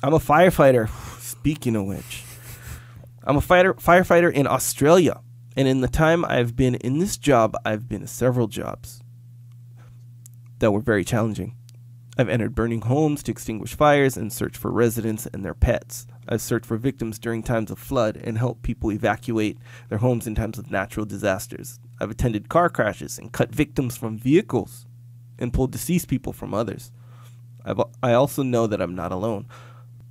I'm a firefighter. Speaking of which, I'm a fighter firefighter in Australia. And in the time I've been in this job, I've been several jobs that were very challenging. I've entered burning homes to extinguish fires and search for residents and their pets. I've searched for victims during times of flood and helped people evacuate their homes in times of natural disasters. I've attended car crashes and cut victims from vehicles and pulled deceased people from others. I've, I also know that I'm not alone.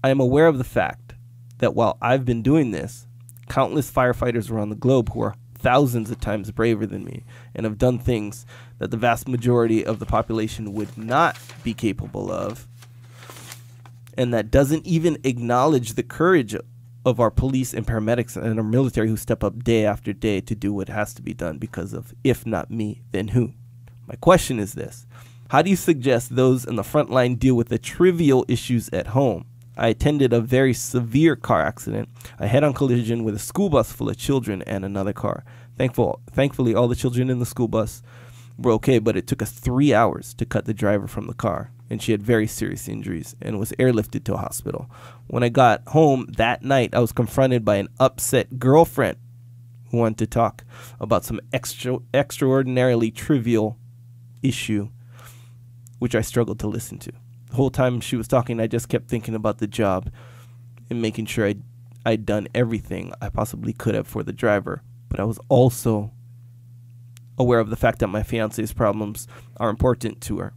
I am aware of the fact that while I've been doing this, countless firefighters around the globe who are thousands of times braver than me and have done things that the vast majority of the population would not be capable of and that doesn't even acknowledge the courage of our police and paramedics and our military who step up day after day to do what has to be done because of if not me then who? My question is this. How do you suggest those in the front line deal with the trivial issues at home I attended a very severe car accident, a head on collision with a school bus full of children and another car. Thankful, thankfully, all the children in the school bus were okay, but it took us three hours to cut the driver from the car, and she had very serious injuries and was airlifted to a hospital. When I got home that night, I was confronted by an upset girlfriend who wanted to talk about some extra, extraordinarily trivial issue, which I struggled to listen to the whole time she was talking, I just kept thinking about the job and making sure I'd, I'd done everything I possibly could have for the driver. But I was also aware of the fact that my fiance's problems are important to her,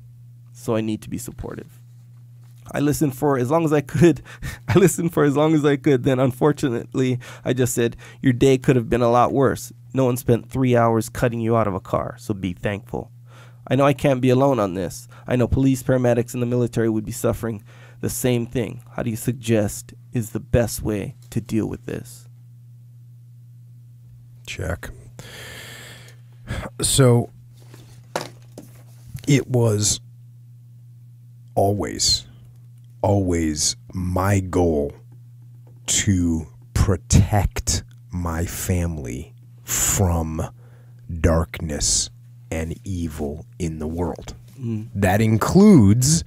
so I need to be supportive. I listened for as long as I could. I listened for as long as I could. Then, unfortunately, I just said, Your day could have been a lot worse. No one spent three hours cutting you out of a car, so be thankful. I know I can't be alone on this. I know police, paramedics, and the military would be suffering the same thing. How do you suggest is the best way to deal with this? Check. So it was always, always my goal to protect my family from darkness and evil in the world. Mm. That includes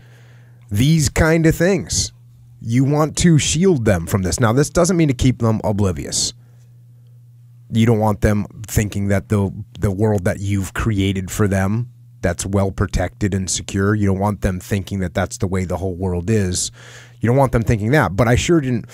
these kind of things. You want to shield them from this. Now, this doesn't mean to keep them oblivious. You don't want them thinking that the the world that you've created for them that's well protected and secure. You don't want them thinking that that's the way the whole world is. You don't want them thinking that. But I sure didn't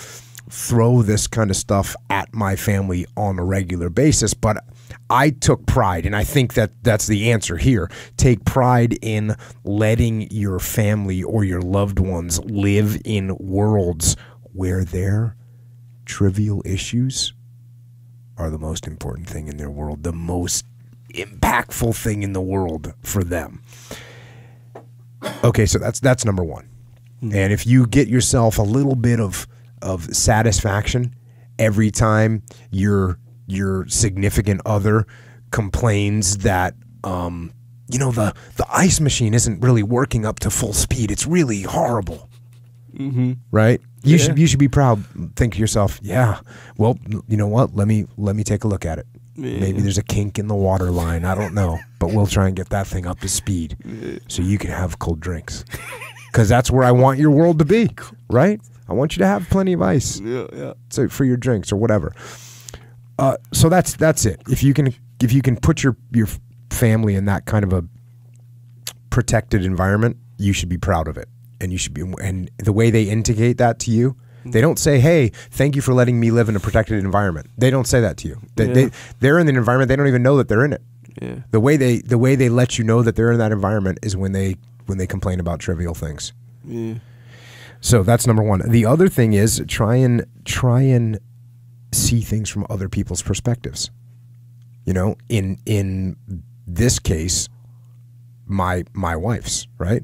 throw this kind of stuff at my family on a regular basis, but I took pride, and I think that that's the answer here. Take pride in letting your family or your loved ones live in worlds where their trivial issues are the most important thing in their world, the most impactful thing in the world for them. Okay, so that's that's number 1. Mm-hmm. And if you get yourself a little bit of of satisfaction every time your your significant other complains that um, you know the the ice machine isn't really working up to full speed. It's really horrible. Mm-hmm. Right? You yeah. should you should be proud. Think to yourself, yeah. Well, you know what? Let me let me take a look at it. Yeah. Maybe there's a kink in the water line. I don't know, but we'll try and get that thing up to speed, so you can have cold drinks. Because that's where I want your world to be, right? I want you to have plenty of ice. Yeah, yeah. So for your drinks or whatever. Uh, so that's that's it. If you can if you can put your your family in that kind of a protected environment, you should be proud of it, and you should be. And the way they indicate that to you, they don't say, "Hey, thank you for letting me live in a protected environment." They don't say that to you. They, yeah. they they're in an environment they don't even know that they're in it. Yeah. The way they the way they let you know that they're in that environment is when they when they complain about trivial things. Yeah. So that's number one. The other thing is try and try and see things from other people's perspectives. You know, in in this case, my my wife's right.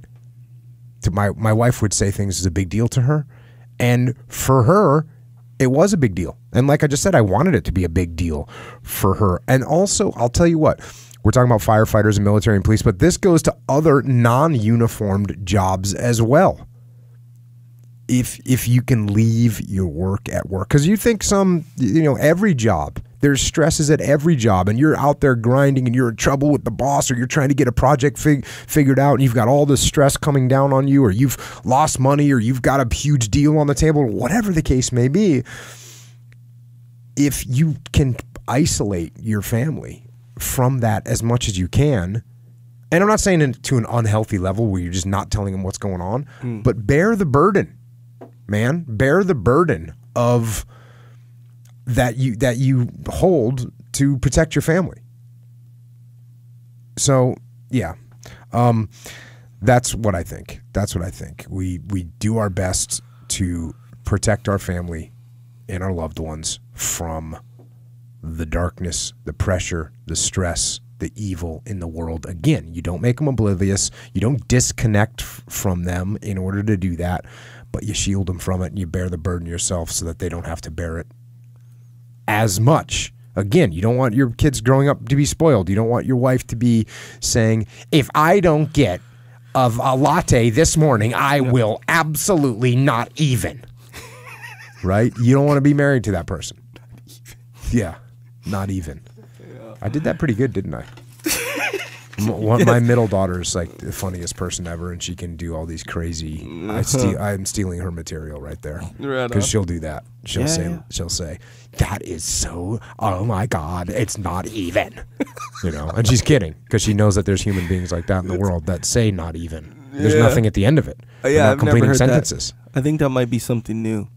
To my my wife would say things is a big deal to her, and for her, it was a big deal. And like I just said, I wanted it to be a big deal for her. And also, I'll tell you what. We're talking about firefighters and military and police, but this goes to other non-uniformed jobs as well if if you can leave your work at work because you think some you know every job There's stresses at every job, and you're out there grinding, and you're in trouble with the boss, or you're trying to get a project fig- figured out, and you've got all this stress coming down on you, or you've lost money, or you've got a huge deal on the table, or whatever the case may be. If you can isolate your family from that as much as you can, and I'm not saying to an unhealthy level where you're just not telling them what's going on, hmm. but bear the burden, man. Bear the burden of that you that you hold to protect your family. So yeah, um, that's what I think. That's what I think. We we do our best to protect our family and our loved ones from the darkness, the pressure, the stress, the evil in the world. Again, you don't make them oblivious. You don't disconnect from them in order to do that, but you shield them from it and you bear the burden yourself so that they don't have to bear it as much. Again, you don't want your kids growing up to be spoiled. You don't want your wife to be saying, if I don't get of a latte this morning, I will absolutely not even. right? You don't want to be married to that person. Yeah, not even. I did that pretty good, didn't I? One, My middle daughter is like the funniest person ever, and she can do all these crazy. I steal, I'm stealing her material right there because on. she'll do that. She'll Yeah, say, yeah. she'll say, "That is so. Oh my God, it's not even." you know, and she's kidding because she knows that there's human beings like that in the world that say "not even." There's Yeah. nothing at the end of it. Uh, yeah, I've never heard sentences. that. I think that might be something new.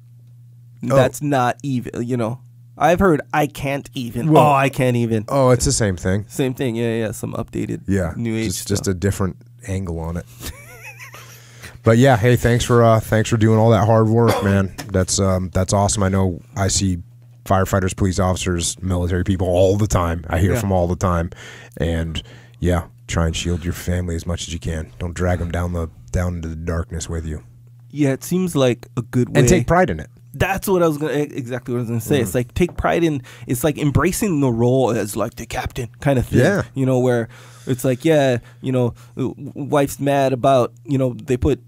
Oh. That's not even. You know, I've heard I can't even. Well- oh, I can't even. Oh, it's the same thing. Same thing. Yeah, yeah. Some updated. Yeah, New age. just, just a different angle on it. but yeah, hey, thanks for uh, thanks for doing all that hard work, man. That's um, that's awesome. I know I see firefighters, police officers, military people all the time. I hear Yeah. from all the time, and yeah, try and shield your family as much as you can. Don't drag them down the down into the darkness with you, yeah, it seems like a good way. and take pride in it. That's what I was gonna exactly what I was gonna say. Mm-hmm. It's like take pride in. It's like embracing the role as like the captain kind of thing. Yeah. You know where it's like yeah, you know, wife's mad about you know they put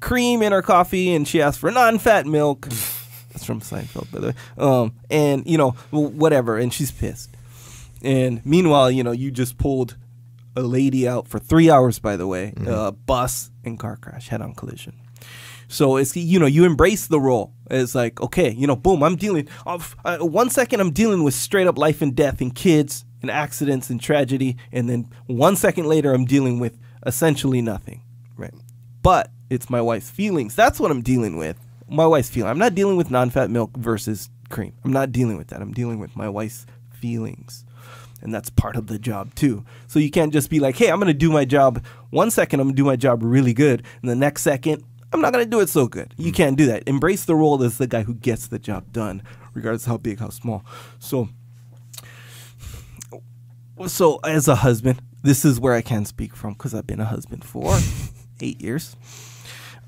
cream in her coffee and she asked for non-fat milk. That's from Seinfeld, by the way. Um, and you know whatever, and she's pissed. And meanwhile, you know, you just pulled a lady out for three hours. By the way, uh, bus and car crash, head-on collision. So it's you know you embrace the role. It's like okay, you know, boom, I'm dealing. Uh, one second, I'm dealing with straight up life and death and kids and accidents and tragedy, and then one second later, I'm dealing with essentially nothing, right? But it's my wife's feelings. That's what I'm dealing with. My wife's feeling. I'm not dealing with non-fat milk versus cream. I'm not dealing with that. I'm dealing with my wife's feelings. And that's part of the job too. So you can't just be like, hey, I'm going to do my job. One second, I'm going to do my job really good. And the next second, I'm not going to do it so good. You can't do that. Embrace the role as the guy who gets the job done, regardless how big, how small. So, so as a husband, this is where I can speak from because I've been a husband for eight years,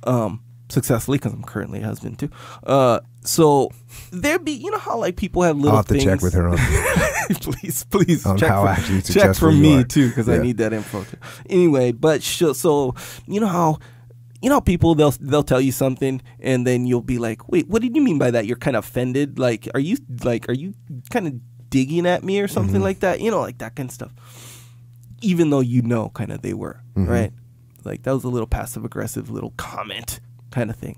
um, successfully because I'm currently a husband too. Uh, so there be, you know how like people have little I'll have to check with her on. please, please On check for, actually check for me are. too because I need that info too. Anyway, but sh- so you know how you know people they'll they'll tell you something and then you'll be like, wait, what did you mean by that? You're kind of offended. Like, are you like are you kind of digging at me or something Mm-hmm. like that? You know, like that kind of stuff. Even though you know, kind of they were Mm-hmm. right. Like that was a little passive aggressive little comment kind of thing.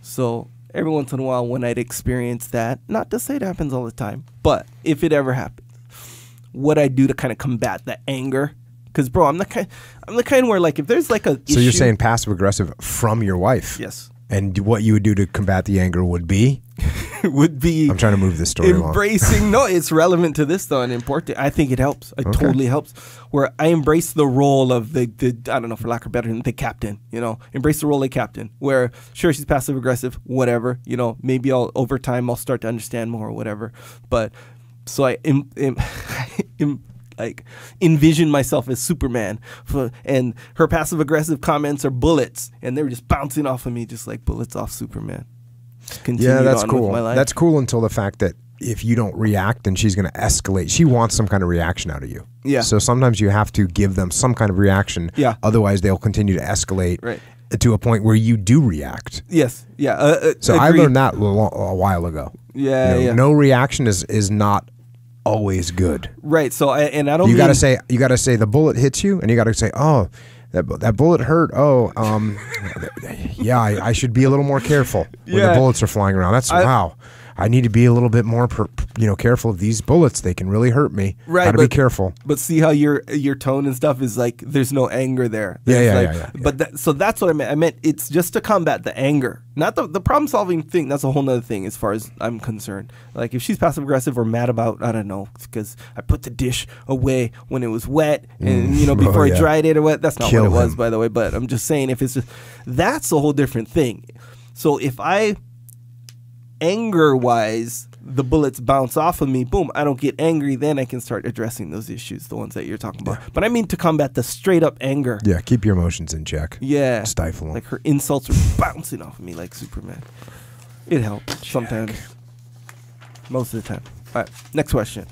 So every once in a while, when I'd experience that, not to say it happens all the time, but if it ever happens, what I do to kind of combat that anger, because bro, I'm the kind, I'm the kind where like if there's like a So you're saying passive aggressive from your wife? yes, And what you would do to combat the anger would be? would be I'm trying to move this story along. embracing. no, it's relevant to this though and important. I think it helps. It totally helps. Where I embrace the role of the, the I don't know for lack of better the captain. You know, embrace the role of captain. Where sure she's passive aggressive, whatever. You know, maybe I'll over time I'll start to understand more or whatever. But so I em, em, like envision myself as Superman, for, and her passive aggressive comments are bullets, and they're just bouncing off of me just like bullets off Superman. Continued Yeah, that's cool. That's cool until the fact that if you don't react, then she's going to escalate. She wants some kind of reaction out of you. Yeah. So sometimes you have to give them some kind of reaction. Yeah. Otherwise, they'll continue to escalate Right. to a point where you do react. Yes. Yeah. Uh, uh, So I learned that a, a while ago. Yeah. You know, yeah. No reaction is is not always good. Right. So I, and I don't. You got to say you got to say the bullet hits you, and you got to say, oh, that that bullet hurt. Oh, um, yeah, I, I should be a little more careful when Yeah. the bullets are flying around. That's I- wow. I need to be a little bit more, per, you know, careful of these bullets. They can really hurt me. Right, Got to be careful. But see how your your tone and stuff is like there's no anger there. Yeah, yeah, like- yeah, yeah, But that, so that's what I meant. I meant it's just to combat the anger, not the the problem solving thing. That's a whole nother thing as far as I'm concerned. Like if she's passive aggressive or mad about I don't know because I put the dish away when it was wet and mm. you know Oh, before I dried it or what. That's not Kill what it was by the way. But I'm just saying if it's just that's a whole different thing. So if I anger wise the bullets bounce off of me boom i don't get angry then i can start addressing those issues the ones that you're talking about. But i mean to combat the straight up anger. Yeah, keep your emotions in check. yeah. Stifle them. like her insults are bouncing off of me like superman. It helps sometimes. Most of the time. All right next question